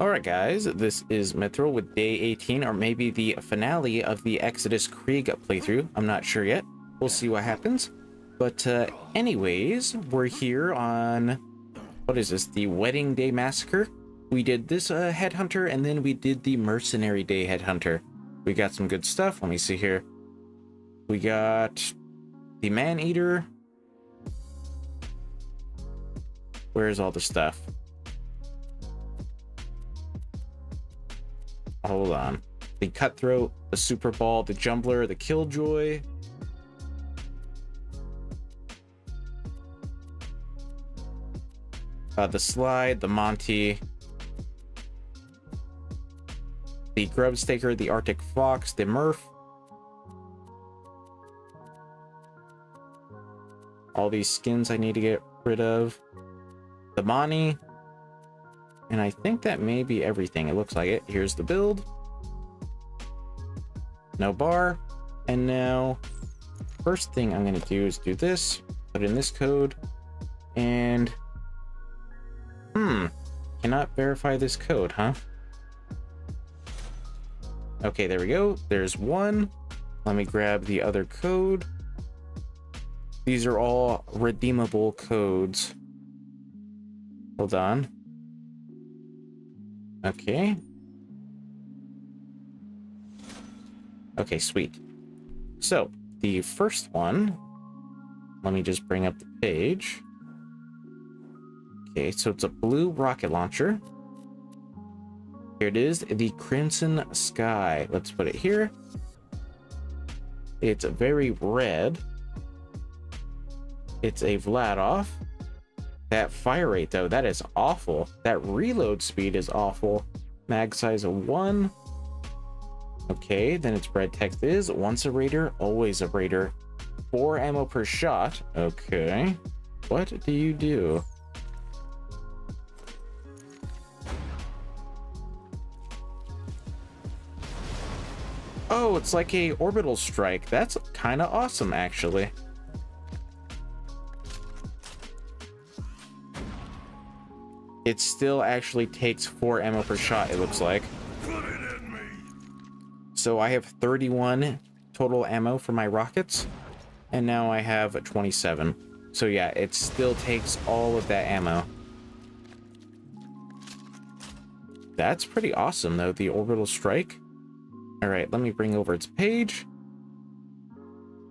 Alright guys, this is Mithril with day 18, or maybe the finale of the Exodus Krieg playthrough. I'm not sure yet. We'll see what happens. But uh, anyways, we're here on, what is this, the Wedding Day Massacre. We did this uh, Headhunter, and then we did the Mercenary Day Headhunter. We got some good stuff. Let me see here. We got the Man-Eater. Where's all the stuff? Hold on. The Cutthroat, the Super Ball, the Jumbler, the Killjoy. Uh, the Slide, the Monty. The Grubstaker, the Arctic Fox, the Murph. All these skins I need to get rid of. The Monty. And I think that may be everything. It looks like it. Here's the build. No bar. And now, first thing I'm going to do is do this. Put in this code. And, hmm, cannot verify this code, huh? Okay, there we go. There's one. Let me grab the other code. These are all redeemable codes. Hold on. Okay. Okay, sweet. So, the first one, let me just bring up the page. Okay, so it's a blue rocket launcher. Here it is, the Crimson Sky. Let's put it here. It's a very red. It's a Vladof. That fire rate, though, that is awful. That reload speed is awful. Mag size of 1. Okay, then its red text is once a raider, always a raider. 4 ammo per shot. Okay. What do you do? Oh, it's like a orbital strike. That's kind of awesome, actually. It still actually takes four ammo per shot, it looks like. So I have 31 total ammo for my rockets, and now I have 27. So yeah, it still takes all of that ammo. That's pretty awesome, though, the orbital strike. All right, let me bring over its page.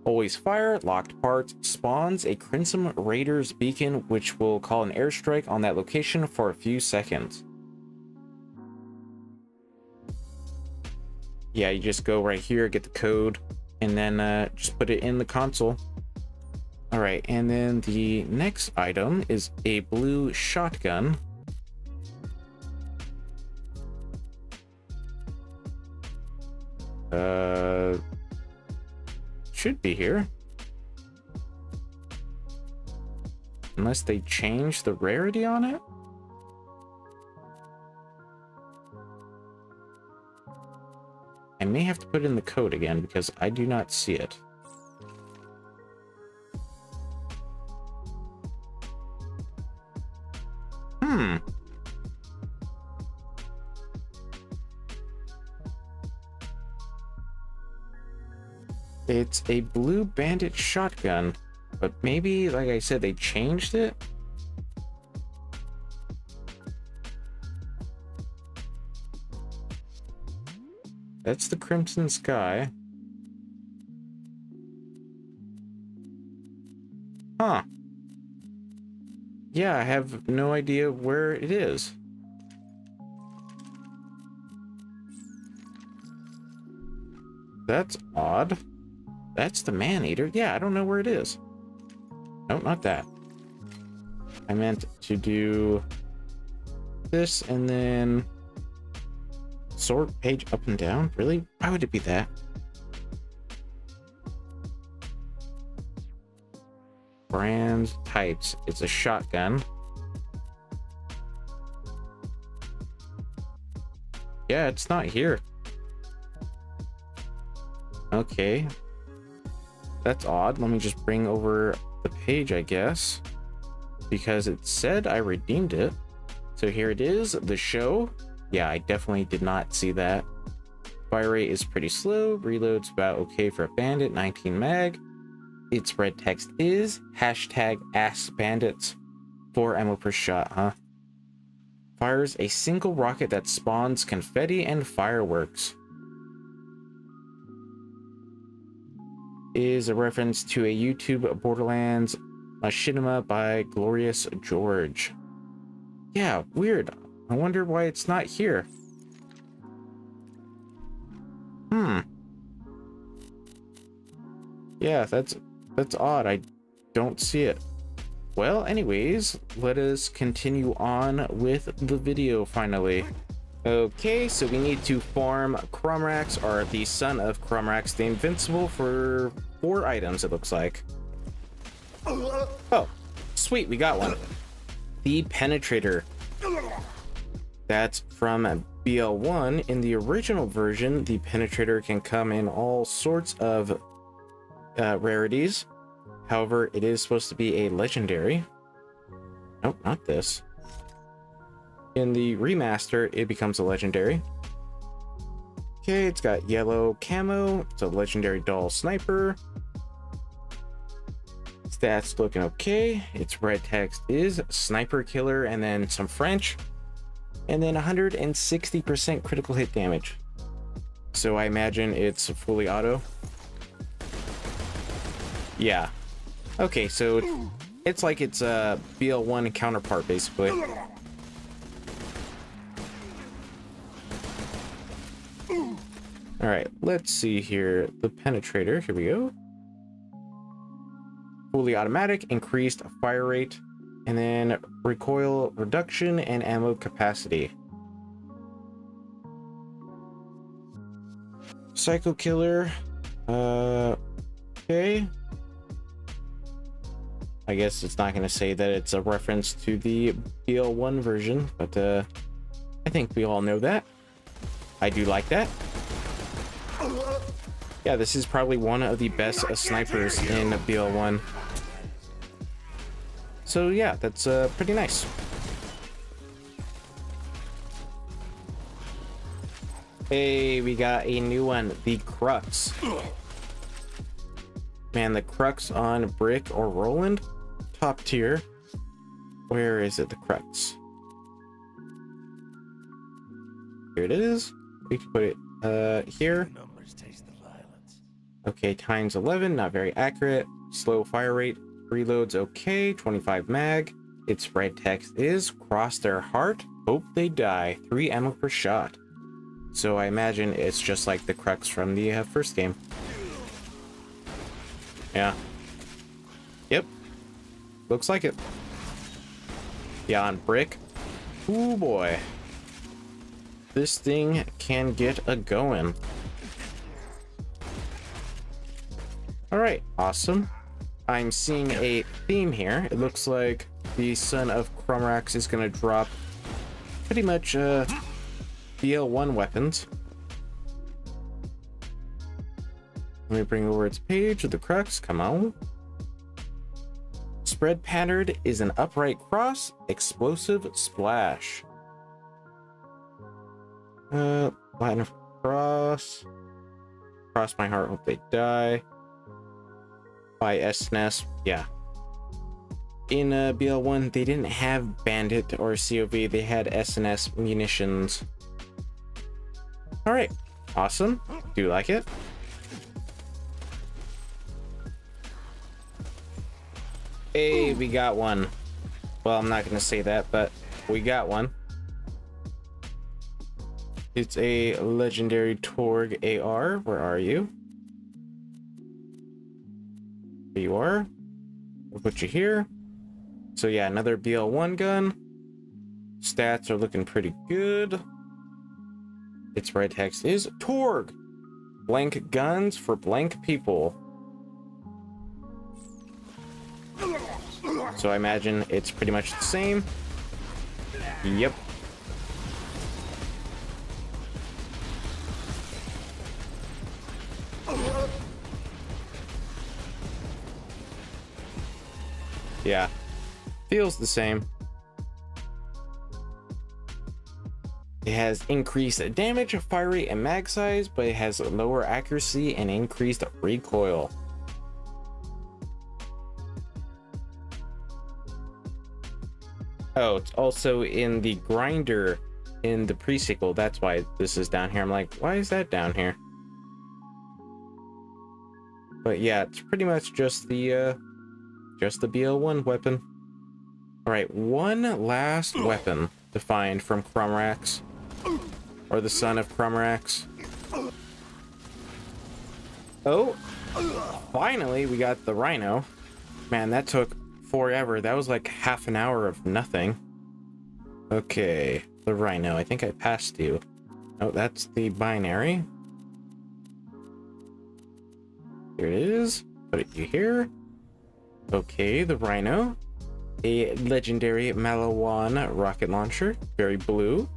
Always fire, locked Parts, spawns a Crimson Raiders beacon, which will call an airstrike on that location for a few seconds. Yeah, you just go right here, get the code, and then uh, just put it in the console. All right, and then the next item is a blue shotgun. Uh, should be here. Unless they change the rarity on it? I may have to put in the code again because I do not see it. It's a blue bandit shotgun, but maybe, like I said, they changed it? That's the Crimson Sky. Huh. Yeah, I have no idea where it is. That's odd. That's the man-eater? Yeah, I don't know where it is. No, not that. I meant to do this and then sort page up and down. Really? Why would it be that? Brand types. It's a shotgun. Yeah, it's not here. Okay, that's odd. Let me just bring over the page, I guess. Because it said I redeemed it. So here it is, the show. Yeah, I definitely did not see that. Fire rate is pretty slow. Reload's about okay for a bandit, 19 mag. Its red text is hashtag ass bandits. 4 ammo per shot, huh? Fires a single rocket that spawns confetti and fireworks. Is a reference to a YouTube Borderlands Machinima by Glorious George. Yeah, weird. I wonder why it's not here. Hmm. Yeah, that's that's odd. I don't see it. Well, anyways, let us continue on with the video finally. Okay, so we need to farm Crawmerax, or the son of Crawmerax the Invincible, for four items, it looks like. Oh, sweet, we got one. The Penetrator. That's from BL1. In the original version, the Penetrator can come in all sorts of uh, rarities. However, it is supposed to be a legendary. Nope, not this. In the remaster, it becomes a legendary. Okay, it's got yellow camo. It's a legendary Dahl sniper. Stats looking okay. Its red text is sniper killer and then some French. And then 160% critical hit damage. So I imagine it's fully auto. Yeah. Okay, so it's like it's a BL1 counterpart, basically. All right, let's see here. The penetrator, here we go. Fully automatic, increased fire rate, and then recoil reduction and ammo capacity. Psycho killer, uh, okay. I guess it's not going to say that it's a reference to the BL1 version, but uh, I think we all know that. I do like that. Yeah, this is probably one of the best snipers in BL1. So yeah, that's uh, pretty nice. Hey, we got a new one, the Crux. Man, the Crux on Brick or Roland, top tier. Where is it, the Crux? Here it is. We can put it uh, here. Okay, times 11, not very accurate. Slow fire rate, reloads okay, 25 mag. Its red text is cross their heart, hope they die, 3 ammo per shot. So I imagine it's just like the Crux from the uh, first game. Yeah. Yep. Looks like it. Yeah, on brick. Ooh boy. This thing can get a going. All right, awesome. I'm seeing a theme here. It looks like the son of Crawmerax is going to drop pretty much uh, BL1 weapons. Let me bring over its page of the crux. Come on. Spread patterned is an upright cross, explosive splash. Uh, of cross. Cross my heart, hope they die by SNES. Yeah. In uh, BL1, they didn't have Bandit or COV, they had S&S munitions. Alright, awesome. Do you like it? Hey, we got one. Well, I'm not going to say that, but we got one. It's a legendary Torgue AR. Where are you? There you are. We'll put you here. So yeah, another BL1 gun. Stats are looking pretty good. Its red text is Torgue. Blank guns for blank people. So I imagine it's pretty much the same. Yep. Yeah. Feels the same. It has increased damage, fire rate, and mag size, but it has lower accuracy and increased recoil. Oh, it's also in the grinder in the pre-sequel. That's why this is down here. I'm like, why is that down here? But yeah, it's pretty much just the uh just the BL1 weapon. Alright, one last weapon to find from Crawmerax. Or the son of Crawmerax. Oh! Finally, we got the Rhino. Man, that took forever. That was like half an hour of nothing. Okay, the Rhino. I think I passed you. Oh, that's the binary. Here it is. Put it here. Okay, the Rhino. A legendary Maliwan rocket launcher. Very blue.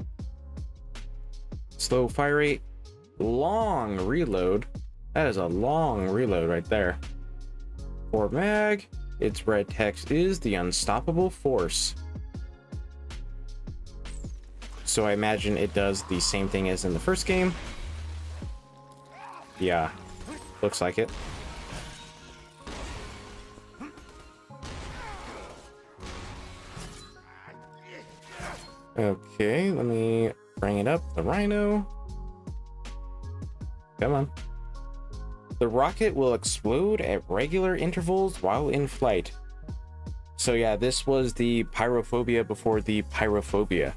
Slow fire rate. Long reload. That is a long reload right there. For mag. Its red text is the unstoppable force. So I imagine it does the same thing as in the first game. Yeah, looks like it. Okay, let me bring it up. The Rhino. Come on. The rocket will explode at regular intervals while in flight. So yeah, this was the pyrophobia before the pyrophobia.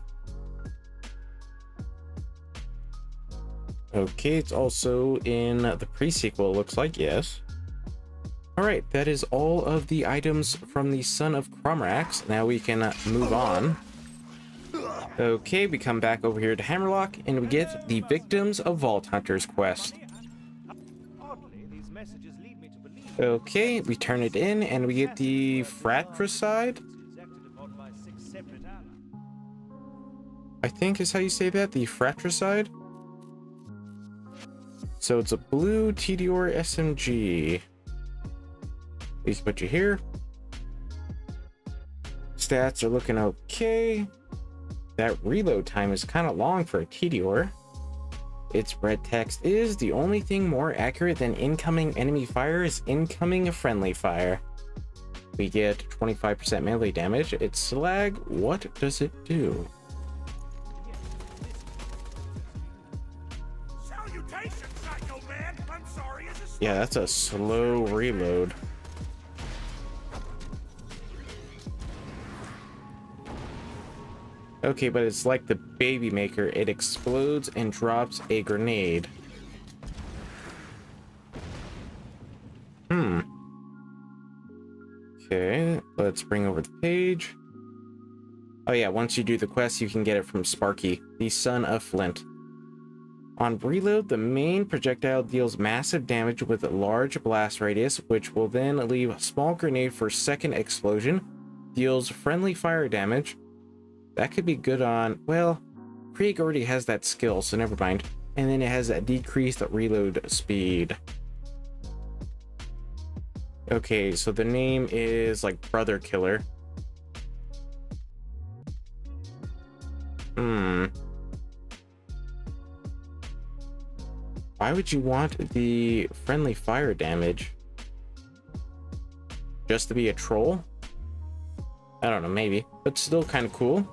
Okay, it's also in the pre-sequel, looks like, yes. Alright, that is all of the items from the Son of Crawmerax. Now we can move on. Okay, we come back over here to Hammerlock, and we get the Victims of Vault Hunters quest. Okay, we turn it in and we get the fratricide. I think is how you say that, the fratricide. So it's a blue Tediore SMG. Please put you here. Stats are looking okay. That reload time is kind of long for a Tediore. Its red text is the only thing more accurate than incoming enemy fire is incoming friendly fire. We get 25% melee damage. Its slag, what does it do? Yeah, that's a slow reload. Okay, but it's like the baby maker. It explodes and drops a grenade. Hmm. Okay, let's bring over the page. Oh yeah, once you do the quest, you can get it from Sparky, the son of Flint. On reload, the main projectile deals massive damage with a large blast radius, which will then leave a small grenade for second explosion, deals friendly fire damage, that could be good on, well, Krieg already has that skill, so never mind. And then it has a decreased reload speed. Okay, so the name is like Brother Killer. Hmm. Why would you want the friendly fire damage? Just to be a troll? I don't know, maybe. But still kind of cool.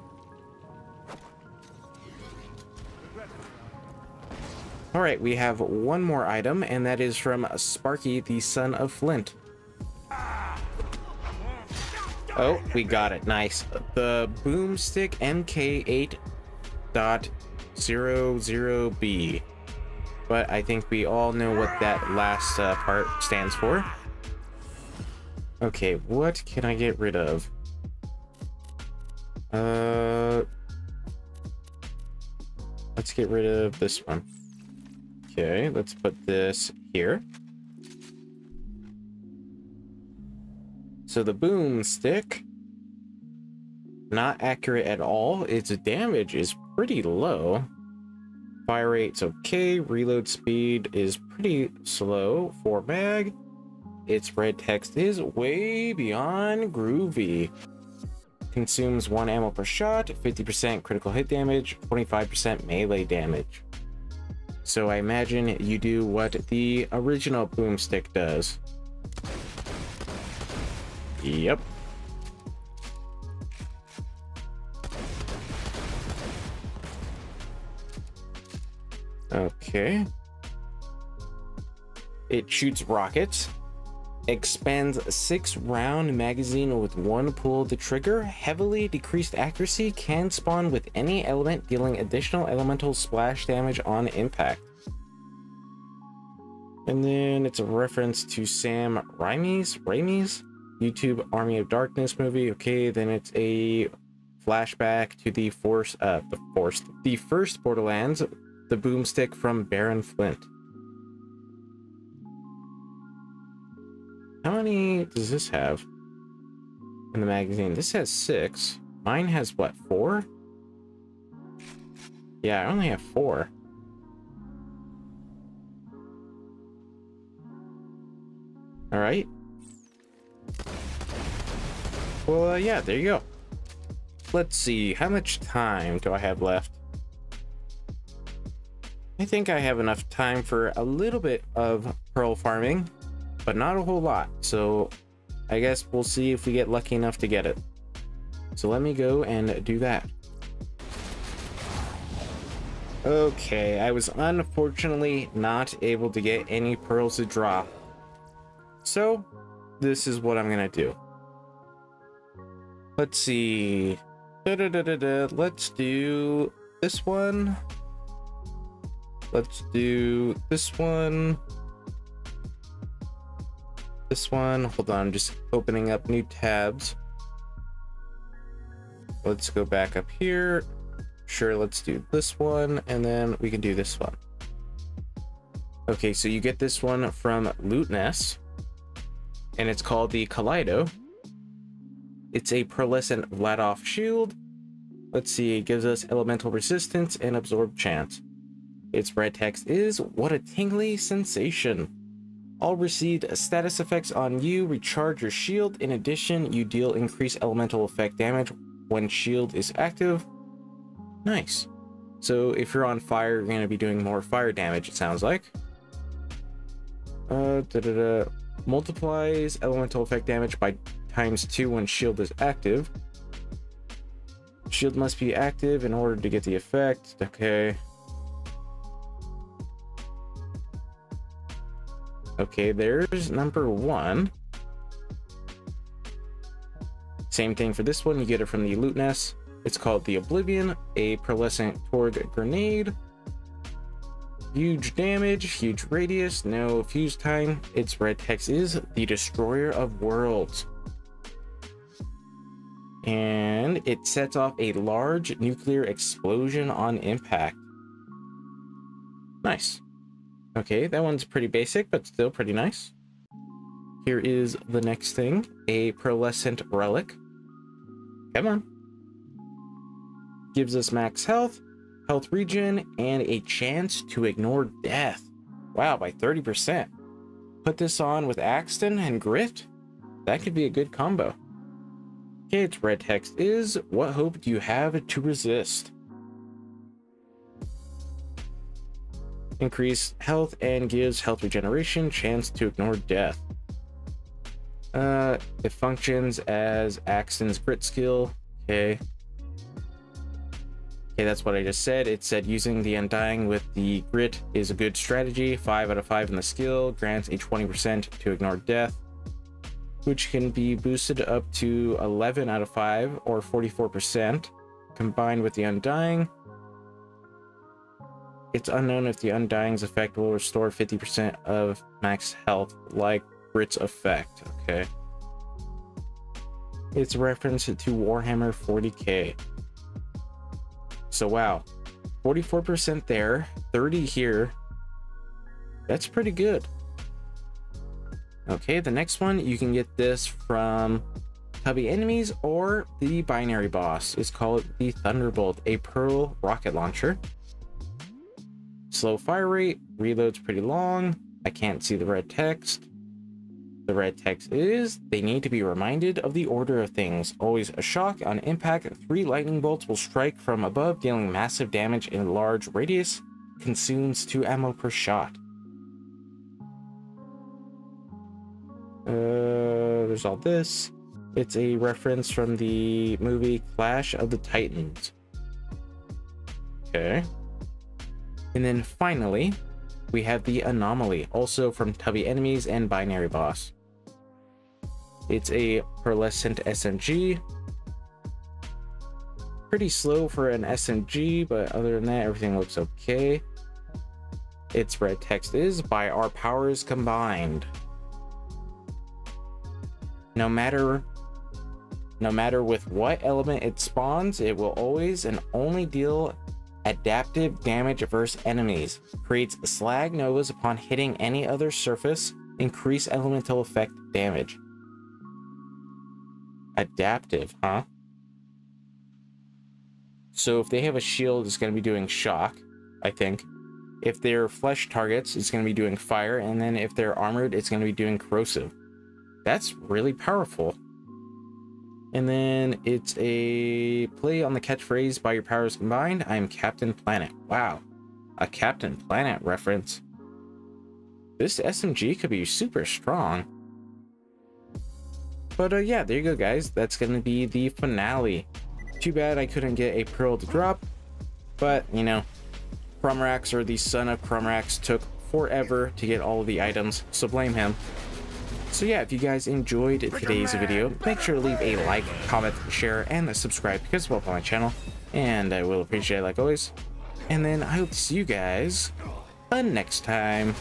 All right, we have one more item, and that is from Sparky, the son of Flint. Oh, we got it. Nice. The Boomstick MK8.00B. But I think we all know what that last uh, part stands for. Okay, what can I get rid of? Uh, let's get rid of this one. Okay, let's put this here. So the boomstick, not accurate at all. Its damage is pretty low. Fire rate's okay. Reload speed is pretty slow for mag. Its red text is way beyond groovy. consumes one ammo per shot, 50% critical hit damage, 25% melee damage. So I imagine you do what the original boomstick does. Yep. Okay. It shoots rockets, expands six round magazine with one pull the trigger, heavily decreased accuracy, can spawn with any element dealing additional elemental splash damage on impact. And then it's a reference to Sam Raimi's, Raimi's YouTube Army of Darkness movie. Okay, then it's a flashback to the force, uh, the force, the first Borderlands, the boomstick from Baron Flint. How many does this have in the magazine? This has six. Mine has what, four? Yeah, I only have four. All right. Well, uh, yeah, there you go. Let's see, how much time do I have left? I think I have enough time for a little bit of pearl farming, but not a whole lot. So I guess we'll see if we get lucky enough to get it. So let me go and do that. Okay, I was unfortunately not able to get any pearls to drop. So this is what I'm gonna do. Let's see. Da -da -da Let's do this one. Let's do this one. This one. Hold on, I'm just opening up new tabs. Let's go back up here. Sure, let's do this one, and then we can do this one. Okay, so you get this one from Loot Nest and it's called the Kaleido. It's a pearlescent Vladof shield. Let's see, it gives us elemental resistance and absorb chance. Its red text is, what a tingly sensation. All received status effects on you recharge your shield. In addition, you deal increased elemental effect damage when shield is active. Nice. So if you're on fire, you're going to be doing more fire damage, it sounds like. Uh, da -da -da multiplies elemental effect damage by times 2 when shield is active. Shield must be active in order to get the effect. Okay. Okay, there's number one. Same thing for this one, you get it from the loot nest. It's called the Oblivion, a pearlescent Torgue grenade. Huge damage, huge radius, no fuse time. Its red text is the Destroyer of Worlds. And it sets off a large nuclear explosion on impact. Nice. Okay, that one's pretty basic, but still pretty nice. Here is the next thing, a pearlescent relic. Come on. Gives us max health, health regen, and a chance to ignore death. Wow, by 30%. Put this on with Axton and Grit? That could be a good combo. Okay, its red text is, what hope do you have to resist? Increase health and gives health regeneration, chance to ignore death. Uh, it functions as Axton's Grit skill. Okay. Okay, that's what I just said. It said using the Undying with the Grit is a good strategy. 5 out of 5 in the skill. Grants a 20% to ignore death, which can be boosted up to 11 out of 5 or 44%. Combined with the Undying, it's unknown if the Undying's effect will restore 50% of max health, like Grit's effect. Okay. It's a reference to Warhammer 40k. So wow, 44% there, 30 here. That's pretty good. Okay, the next one, you can get this from Tubby Enemies or the Binary Boss. It's called the Thunderbolt, a Pearl rocket launcher. Slow fire rate, reloads pretty long. I can't see the red text. The red text is, they need to be reminded of the order of things. Always a shock. On impact, three lightning bolts will strike from above, dealing massive damage in a large radius. Consumes two ammo per shot. Uh, there's all this. It's a reference from the movie Clash of the Titans. Okay. And then finally, we have the Anomaly, also from Tubby Enemies and Binary Boss. It's a pearlescent SMG. Pretty slow for an SMG, but other than that, everything looks okay. Its red text is, by our powers combined. No matter no matter with what element it spawns, it will always and only deal adaptive damage versus enemies. Creates slag novas upon hitting any other surface. Increase elemental effect damage. Adaptive, huh? So if they have a shield, it's going to be doing shock, I think. If they're flesh targets, it's going to be doing fire. And then if they're armored, it's going to be doing corrosive. That's really powerful. And then it's a play on the catchphrase by your powers combined. I am Captain Planet. Wow. A Captain Planet reference. This SMG could be super strong. But uh, yeah, there you go, guys. That's going to be the finale. Too bad I couldn't get a pearl to drop. But, you know, Crawmerax or the son of Crawmerax took forever to get all of the items, so blame him. So yeah, if you guys enjoyed today's video, make sure to leave a like, comment, share, and subscribe because it will help my channel. And I will appreciate it like always. And then I hope to see you guys uh, next time.